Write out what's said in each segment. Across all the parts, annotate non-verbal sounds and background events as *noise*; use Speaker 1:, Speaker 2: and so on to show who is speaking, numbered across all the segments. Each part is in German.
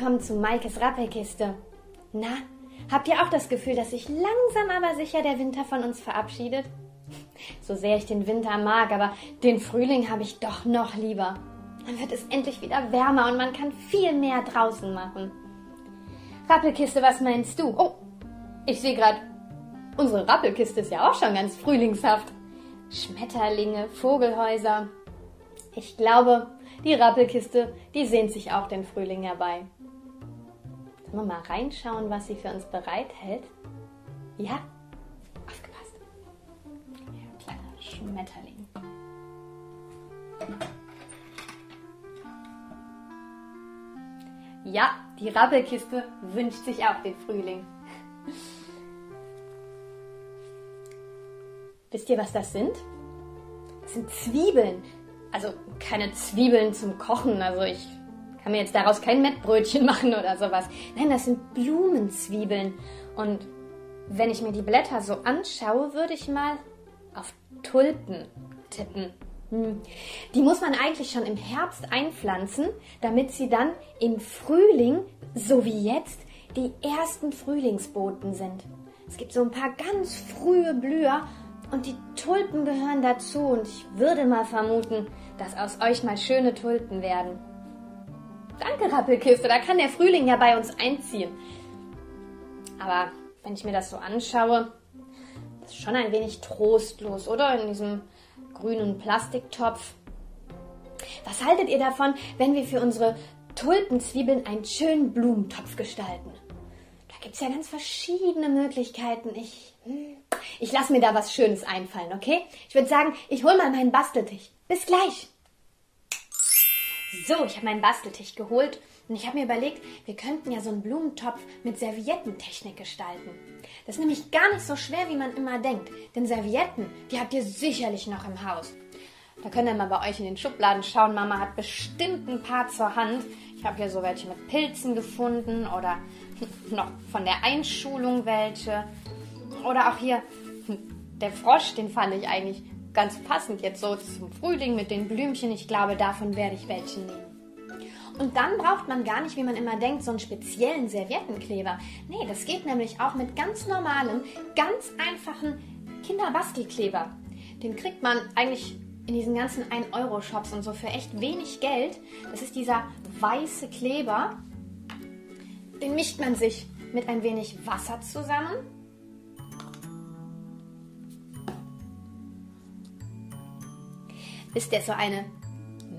Speaker 1: willkommen zu Maikes Rappelkiste. Na, habt ihr auch das Gefühl, dass sich langsam aber sicher der Winter von uns verabschiedet? *laughs* So sehr ich den Winter mag, aber den Frühling habe ich doch noch lieber. Dann wird es endlich wieder wärmer und man kann viel mehr draußen machen. Rappelkiste, was meinst du? Oh, ich sehe gerade, unsere Rappelkiste ist ja auch schon ganz frühlingshaft. Schmetterlinge, Vogelhäuser. Ich glaube, die Rappelkiste, die sehnt sich auch den Frühling herbei. Sollen wir mal reinschauen, was sie für uns bereithält? Ja, aufgepasst. Kleiner Schmetterling. Ja, die Rappelkiste wünscht sich auch den Frühling. Wisst ihr, was das sind? Das sind Zwiebeln also keine Zwiebeln zum Kochen. Also ich kann mir jetzt daraus kein Mettbrötchen *laughs* machen oder sowas. Nein, das sind Blumenzwiebeln. Und wenn ich mir die Blätter so anschaue, würde ich mal auf Tulpen tippen. Hm. Die muss man eigentlich schon im Herbst einpflanzen, damit sie dann im Frühling, so wie jetzt, die ersten Frühlingsboten sind. Es gibt so ein paar ganz frühe Blüher und die Tulpen gehören dazu und ich würde mal vermuten, dass aus euch mal schöne Tulpen werden. Danke, Rappelkiste, da kann der Frühling ja bei uns einziehen. Aber wenn ich mir das so anschaue, ist schon ein wenig trostlos, oder? In diesem grünen Plastiktopf. Was haltet ihr davon, wenn wir für unsere Tulpenzwiebeln einen schönen Blumentopf gestalten? Da gibt es ja ganz verschiedene Möglichkeiten. Ich hm, ich lasse mir da was Schönes einfallen, okay? Ich würde sagen, ich hole mal meinen Basteltisch. Bis gleich. So, ich habe meinen Basteltisch geholt und ich habe mir überlegt, wir könnten ja so einen Blumentopf mit Serviettentechnik gestalten. Das ist nämlich gar nicht so schwer, wie man immer denkt. Denn Servietten, die habt ihr sicherlich noch im Haus. Da könnt ihr mal bei euch in den Schubladen schauen. Mama hat bestimmt ein paar zur Hand. Ich habe hier so welche mit Pilzen gefunden oder *laughs* noch von der Einschulung welche. Oder auch hier der Frosch, den fand ich eigentlich ganz passend jetzt so zum Frühling mit den Blümchen. Ich glaube, davon werde ich welche nehmen. Und dann braucht man gar nicht, wie man immer denkt, so einen speziellen Serviettenkleber. Nee, das geht nämlich auch mit ganz normalem, ganz einfachen Kinderbastelkleber. Den kriegt man eigentlich in diesen ganzen 1-Euro-Shops und so für echt wenig Geld. Das ist dieser weiße Kleber. Den mischt man sich mit ein wenig Wasser zusammen bis der so eine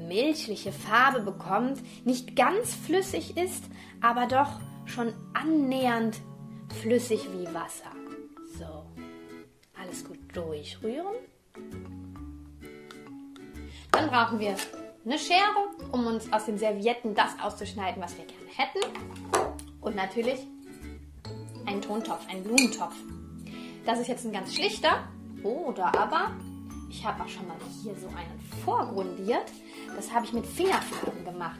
Speaker 1: milchliche Farbe bekommt, nicht ganz flüssig ist, aber doch schon annähernd flüssig wie Wasser. So, alles gut durchrühren. Dann brauchen wir eine Schere, um uns aus den Servietten das auszuschneiden, was wir gerne hätten. Und natürlich einen Tontopf, einen Blumentopf. Das ist jetzt ein ganz schlichter oder aber ich habe auch schon mal hier so einen vorgrundiert. Das habe ich mit Fingerfarben gemacht.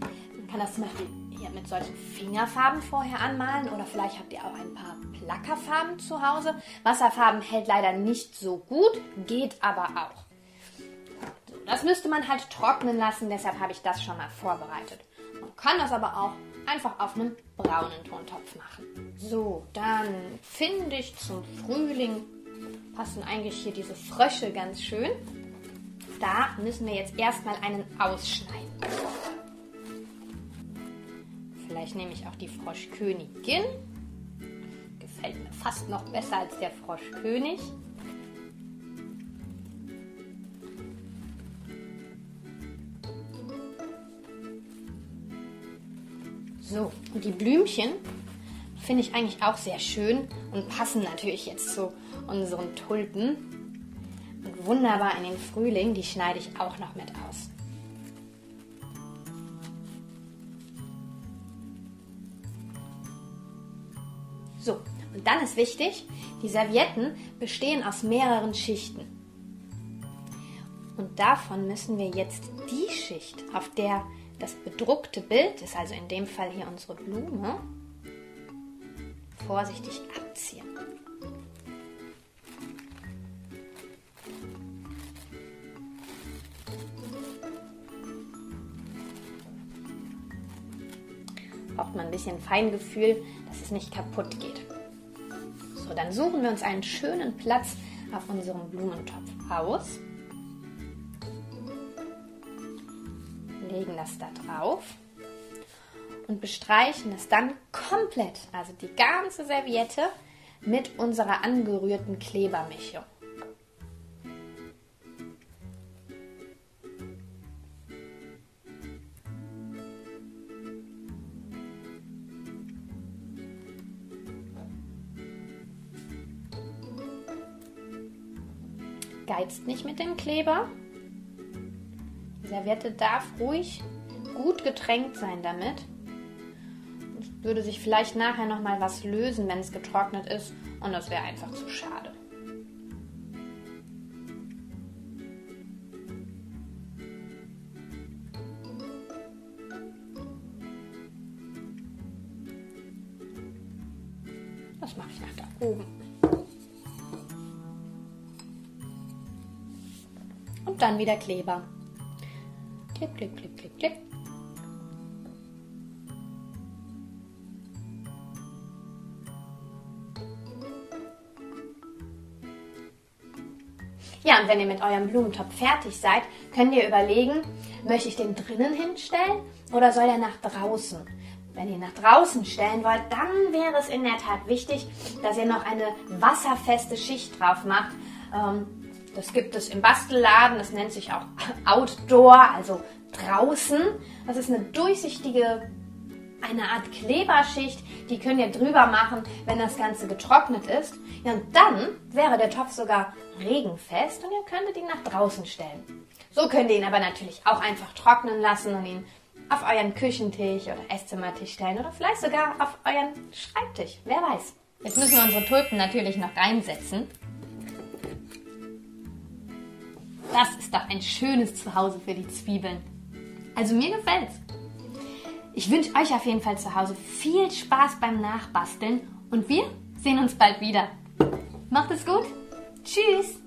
Speaker 1: Man kann das zum Beispiel hier mit solchen Fingerfarben vorher anmalen oder vielleicht habt ihr auch ein paar Plackerfarben zu Hause. Wasserfarben hält leider nicht so gut, geht aber auch. Das müsste man halt trocknen lassen, deshalb habe ich das schon mal vorbereitet. Man kann das aber auch einfach auf einem braunen Tontopf machen. So, dann finde ich zum Frühling passen eigentlich hier diese Frösche ganz schön. Da müssen wir jetzt erstmal einen ausschneiden. Vielleicht nehme ich auch die Froschkönigin. Gefällt mir fast noch besser als der Froschkönig. So, und die Blümchen finde ich eigentlich auch sehr schön und passen natürlich jetzt zu unseren Tulpen. Und wunderbar in den Frühling, die schneide ich auch noch mit aus. So, und dann ist wichtig, die Servietten bestehen aus mehreren Schichten. Und davon müssen wir jetzt die Schicht, auf der das bedruckte Bild ist, also in dem Fall hier unsere Blume, vorsichtig abziehen. bisschen Feingefühl, dass es nicht kaputt geht. So, dann suchen wir uns einen schönen Platz auf unserem Blumentopf aus. Legen das da drauf und bestreichen es dann komplett, also die ganze Serviette, mit unserer angerührten Klebermischung. Geizt nicht mit dem Kleber. Die Serviette darf ruhig gut getränkt sein damit würde sich vielleicht nachher noch mal was lösen, wenn es getrocknet ist und das wäre einfach zu schade. Das mache ich nach da oben. Und dann wieder Kleber. Klipp, klipp, klipp, klipp, klipp. Ja, und wenn ihr mit eurem Blumentopf fertig seid, könnt ihr überlegen, möchte ich den drinnen hinstellen oder soll er nach draußen? Wenn ihr nach draußen stellen wollt, dann wäre es in der Tat wichtig, dass ihr noch eine wasserfeste Schicht drauf macht. Ähm, das gibt es im Bastelladen, das nennt sich auch *laughs* Outdoor, also draußen. Das ist eine durchsichtige eine Art Kleberschicht, die könnt ihr drüber machen, wenn das Ganze getrocknet ist. Ja, und dann wäre der Topf sogar regenfest und ihr könntet ihn nach draußen stellen. So könnt ihr ihn aber natürlich auch einfach trocknen lassen und ihn auf euren Küchentisch oder Esszimmertisch stellen oder vielleicht sogar auf euren Schreibtisch. Wer weiß. Jetzt müssen wir unsere Tulpen natürlich noch reinsetzen. Das ist doch ein schönes Zuhause für die Zwiebeln. Also mir gefällt's. Ich wünsche euch auf jeden Fall zu Hause viel Spaß beim Nachbasteln und wir sehen uns bald wieder. Macht es gut. Tschüss.